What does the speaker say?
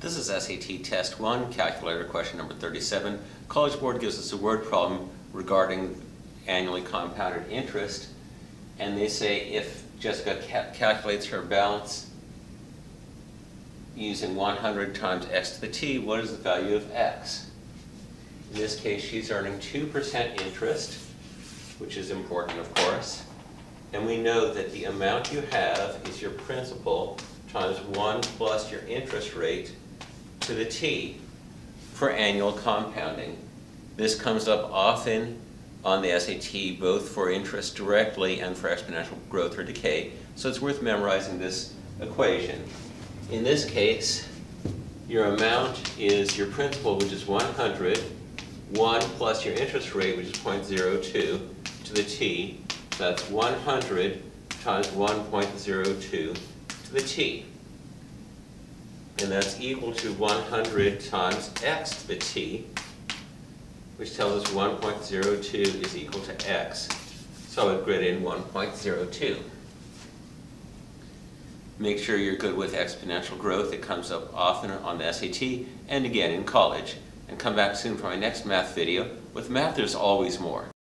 This is SAT Test 1, calculator question number 37. College Board gives us a word problem regarding annually compounded interest, and they say if Jessica ca- calculates her balance using 100 times x to the t, what is the value of x? In this case, she's earning 2% interest, which is important, of course. And we know that the amount you have is your principal times 1 plus your interest rate to the t for annual compounding. This comes up often on the SAT, both for interest directly and for exponential growth or decay, so it's worth memorizing this equation. In this case, your amount is your principal, which is 100, 1 plus your interest rate, which is 0.02, to the t. That's 100 times 1.02 to the t. And that's equal to 100 times x to the t, which tells us 1.02 is equal to x. So I grid in 1.02. Make sure you're good with exponential growth. It comes up often on the SAT and again in college. And come back soon for my next math video. With math, there's always more.